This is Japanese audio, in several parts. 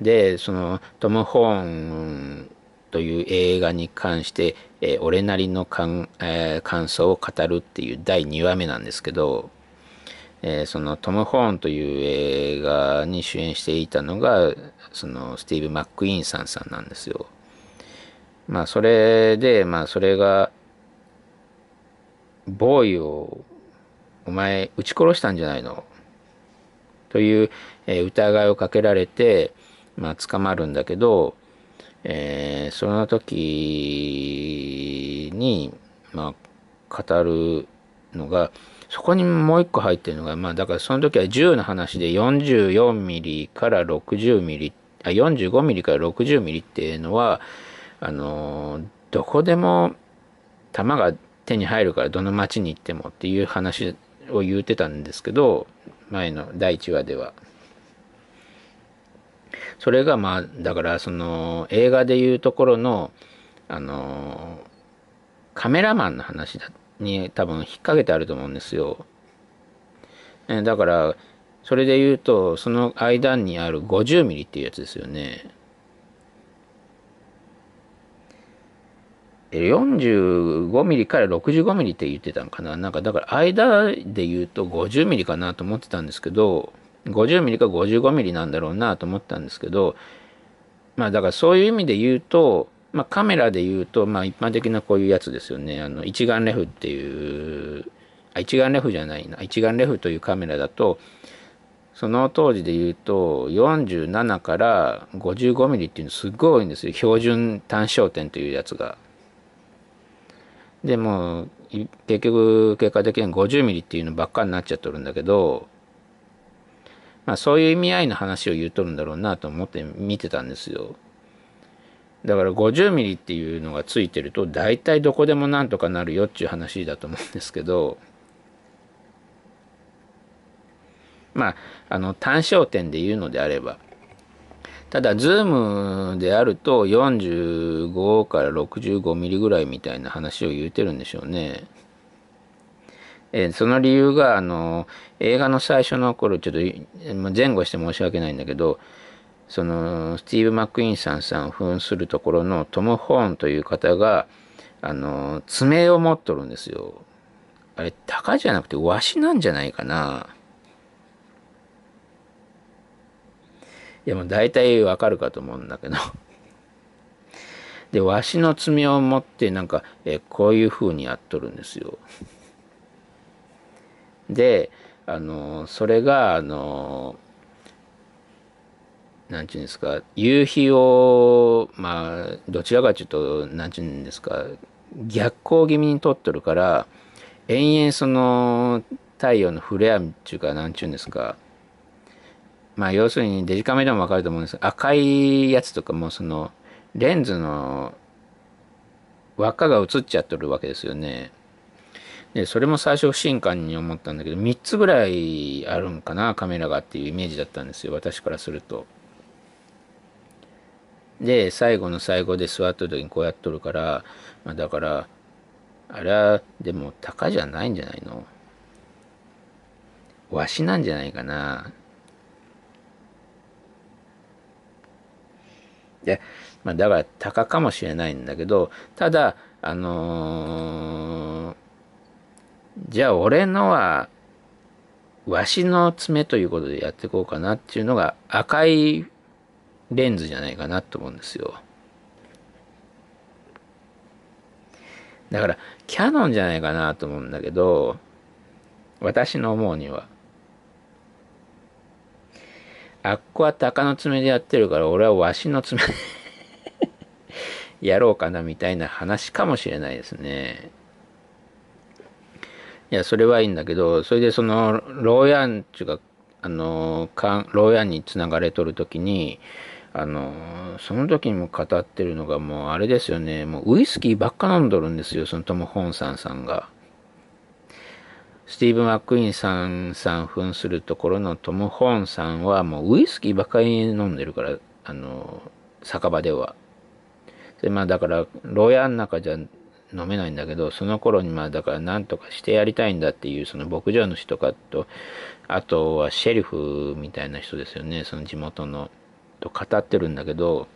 でそのトム・ホーンという映画に関して、えー、俺なりの感,、えー、感想を語るっていう第2話目なんですけど、えー、そのトム・ホーンという映画に主演していたのがそのスティーブ・マック・イーンさんさんなんですよ。まあそれでまあそれがボーイをお前撃ち殺したんじゃないの？という、え、疑いをかけられて、まあ、捕まるんだけど、えー、その時に、まあ、語るのが、そこにもう一個入ってるのが、まあ、だからその時は銃の話で44ミリから60ミリ、あ、45ミリから60ミリっていうのは、あの、どこでも弾が手に入るからどの町に行ってもっていう話を言うてたんですけど、前の第1話では。それがまあ、だからその映画でいうところの、あの、カメラマンの話だに多分引っ掛けてあると思うんですよ。えだから、それで言うと、その間にある50ミリっていうやつですよね。45ミリから65ミリって言ってたのかななんかだから間で言うと50ミリかなと思ってたんですけど、50ミリか55ミリなんだろうなと思ったんですけど、まあだからそういう意味で言うと、まあカメラで言うと、まあ一般的なこういうやつですよね。あの一眼レフっていう、あ、一眼レフじゃないな。一眼レフというカメラだと、その当時で言うと47から55ミリっていうのすっごい多いんですよ。標準単焦点というやつが。でも結局結果的に50ミリっていうのばっかになっちゃっとるんだけど、まあそういう意味合いの話を言うとるんだろうなと思って見てたんですよ。だから50ミリっていうのがついてると大体どこでもなんとかなるよっていう話だと思うんですけど、まあ、あの単焦点で言うのであれば、ただ、ズームであると45から65ミリぐらいみたいな話を言うてるんでしょうね。えー、その理由が、あの、映画の最初の頃、ちょっと前後して申し訳ないんだけど、その、スティーブ・マックイーンさんさん扮するところのトム・ホーンという方が、あの、爪を持っとるんですよ。あれ、鷹じゃなくてワシなんじゃないかな。いやもう大体わかるかと思うんだけどで、わしの爪を持ってなんか、えこういう風にやっとるんですよ。で、あの、それが、あの、なんちゅうんですか、夕日を、まあ、どちらかというと、なんちゅうんですか、逆光気味に撮っとるから、延々その、太陽のフレアっていうか、なんちゅうんですか、まあ要するにデジカメでもわかると思うんです赤いやつとかもそのレンズの輪っかが映っちゃってるわけですよね。で、それも最初不信感に思ったんだけど、3つぐらいあるんかな、カメラがっていうイメージだったんですよ、私からすると。で、最後の最後で座った時にこうやっとるから、まあ、だから、あれは、でも、鷹じゃないんじゃないの？わしなんじゃないかな。で、まあ、だから高かもしれないんだけど、ただ、あのー、じゃあ俺のは、わしの爪ということでやっていこうかなっていうのが赤いレンズじゃないかなと思うんですよ。だから、キャノンじゃないかなと思うんだけど、私の思うには。あっこは鷹の爪でやってるから、俺はわしの爪やろうかなみたいな話かもしれないですね。いや、それはいいんだけど、それでその、ローヤンっていうか、あの、ローヤンにつながれとるときに、あの、その時にも語ってるのがもうあれですよね、もうウイスキーばっか飲んどるんですよ、そのトム・ホンさんさんが。スティーブ・マック・イーンさんさん扮するところのトム・ホーンさんはもうウイスキーばっかり飲んでるから、あの、酒場では。で、まあだから、牢屋の中じゃ飲めないんだけど、その頃にまあだから何とかしてやりたいんだっていうその牧場主とかと、あとはシェリフみたいな人ですよね、その地元の。と語ってるんだけど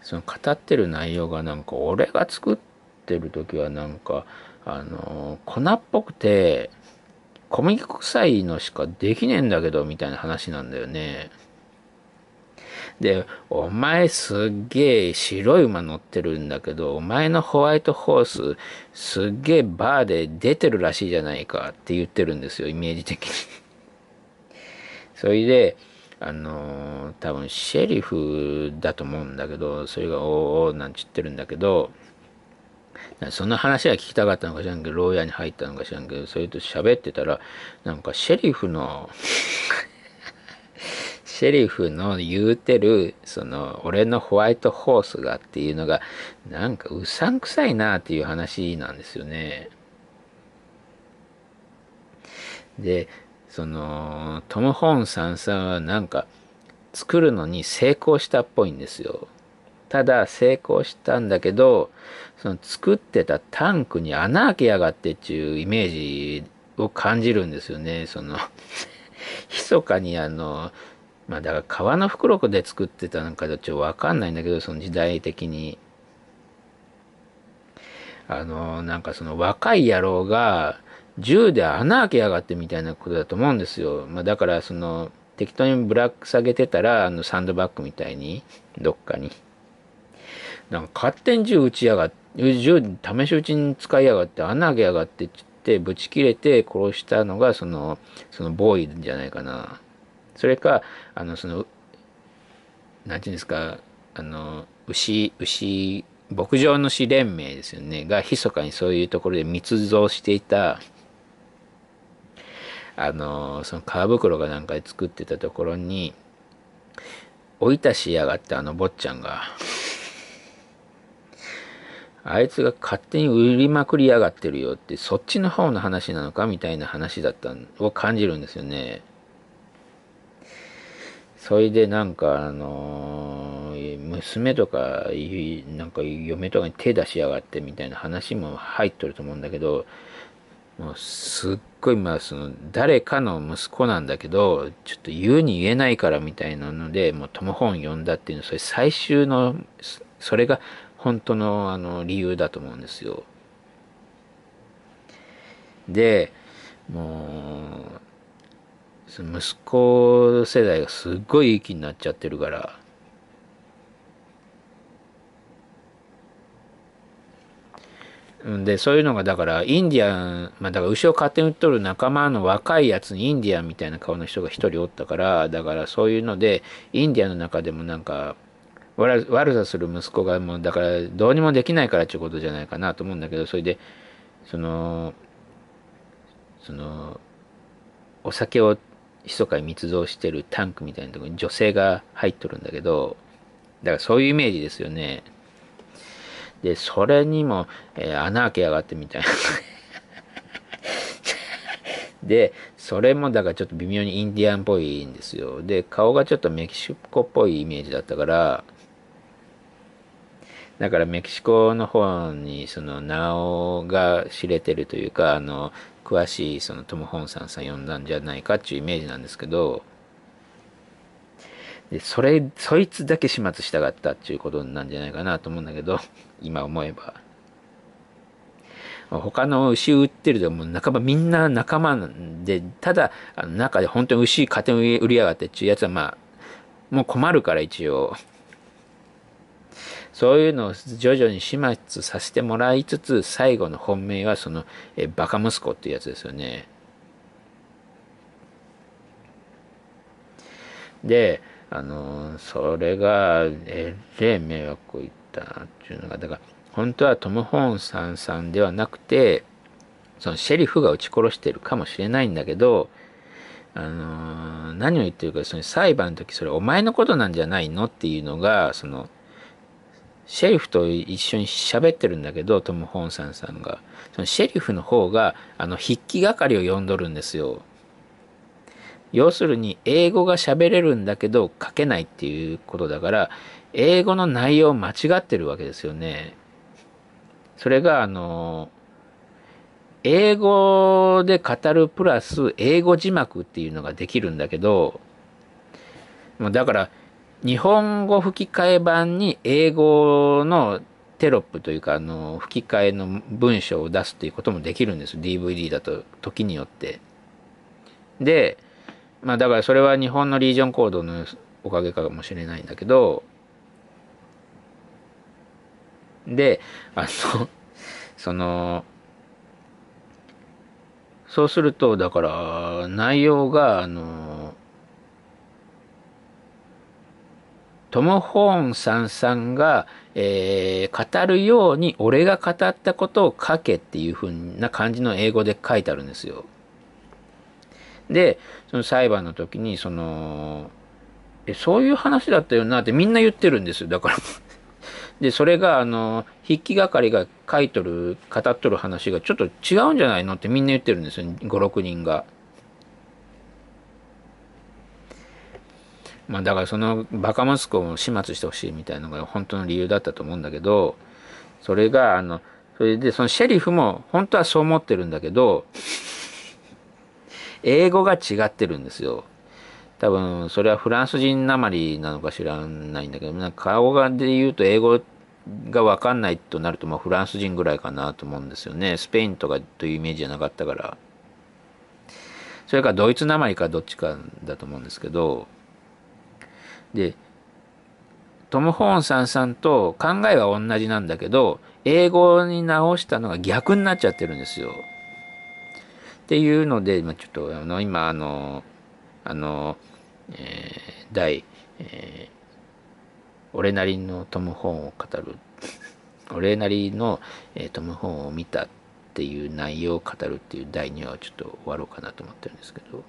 その語ってる内容がなんか俺が作ってる時はなんかあの粉っぽくて小麦臭いのしかできねえんだけどみたいな話なんだよね。で、お前すっげえ白い馬乗ってるんだけど、お前のホワイトホースすっげえバーで出てるらしいじゃないかって言ってるんですよ、イメージ的に。それで、あのー、多分シェリフだと思うんだけど、それがおーおーなんて言ってるんだけど、その話は聞きたかったのか知らんけど、牢屋に入ったのか知らんけど、それと喋ってたら、なんかシェリフのシェリフの言うてる、その、俺のホワイトホースがっていうのが、なんかうさんくさいなっていう話なんですよね。で、その、トム・ホーンさんさんはなんか、作るのに成功したっぽいんですよ。ただ成功したんだけど、その作ってたタンクに穴開けやがってっていうイメージを感じるんですよね。その 密かにあの、まあだから革の袋で作ってたなんかちょっとわかんないんだけど、その時代的に。あの、なんかその若い野郎が銃で穴開けやがってみたいなことだと思うんですよ。まあだからその適当にブラック下げてたら、あのサンドバッグみたいに、どっかに。なんか勝手に銃撃ちやがって、銃試し撃ちに使いやがって穴開けやがってってぶち切れて殺したのがその、そのボーイじゃないかな。それか、あの、その、なんていうんですか、あの、牛、牛、牧場主連盟ですよね、が密かにそういうところで密造していた、あの、その皮袋がなんかで作ってたところに、追い出しやがってあの坊ちゃんが、あいつが勝手に売りまくりやがってるよって、そっちの方の話なのかみたいな話だったを感じるんですよね。それでなんかあの娘とかなんか嫁とかに手出しやがってみたいな話も入っとると思うんだけどもうすっごいまあその誰かの息子なんだけどちょっと言うに言えないからみたいなのでもうトム・ホーン呼んだっていうのそれ最終のそれが本当のあの理由だと思うんですよ。でもう息子世代がすっごいいい気になっちゃってるから。でそういうのがだからインディアンまあだから牛を勝手に売っとる仲間の若いやつにインディアンみたいな顔の人が一人おったからだからそういうのでインディアンの中でもなんか悪さする息子がもうだからどうにもできないからっていうことじゃないかなと思うんだけどそれでそのそのお酒を密かに密造してるタンクみたいなとこに女性が入っとるんだけど、だからそういうイメージですよね。で、それにも、えー、穴開けやがってみたいな。で、それもだからちょっと微妙にインディアンっぽいんですよ。で、顔がちょっとメキシコっぽいイメージだったから、だからメキシコの方にその名をが知れてるというか、あの、詳しいそのトム・ホンさんさん呼んだんじゃないかっていうイメージなんですけど、で、それ、そいつだけ始末したかったっていうことなんじゃないかなと思うんだけど、今思えば。他の牛売ってるでも半ばみんな仲間で、ただ、あの中で本当に牛勝手に売りやがってっていうやつはまあ、もう困るから一応、そういうのを徐々に始末させてもらいつつ、最後の本命はその、えバカ息子っていうやつですよね。で、あの、それが、えれ迷惑を言ったなっていうのが、だから、本当はトム・ホーンさんさんではなくて、そのシェリフが撃ち殺してるかもしれないんだけど、あの何を言ってるか、その裁判の時それお前のことなんじゃないのっていうのが、その、シェリフと一緒に喋ってるんだけど、トム・ホンさんさんが。そのシェリフの方が、あの、筆記係を呼んどるんですよ。要するに、英語が喋れるんだけど、書けないっていうことだから、英語の内容間違ってるわけですよね。それが、あの、英語で語るプラス、英語字幕っていうのができるんだけど、もうだから、日本語吹き替え版に英語のテロップというか、あの、吹き替えの文章を出すっていうこともできるんです。DVD だと、時によって。で、まあだからそれは日本のリージョンコードのおかげかもしれないんだけど、で、あの、その、そうすると、だから、内容が、あの、トム・ホーンさんさんが、えー、語るように俺が語ったことを書けっていう風な感じの英語で書いてあるんですよ。で、その裁判の時に、その、え、そういう話だったよなってみんな言ってるんですよ。だから で、それが、あの、筆記係が書いとる、語っとる話がちょっと違うんじゃないのってみんな言ってるんですよ。5、6人が。まあだからそのバカ息子を始末してほしいみたいなのが本当の理由だったと思うんだけど、それが、あの、それでそのシェリフも本当はそう思ってるんだけど、英語が違ってるんですよ。多分、それはフランス人なまりなのか知らないんだけど、なんか顔がで言うと英語がわかんないとなると、まあフランス人ぐらいかなと思うんですよね。スペインとかというイメージじゃなかったから。それかドイツなまりかどっちかだと思うんですけど、で、トム・ホーンさんさんと考えは同じなんだけど、英語に直したのが逆になっちゃってるんですよ。っていうので、ま、ちょっとあの今あのあの、えー、第、えー、俺なりのトム・ホーンを語る俺なりの、えー、トム・ホーンを見たっていう内容を語るっていう第2話をちょっと終わろうかなと思ってるんですけど。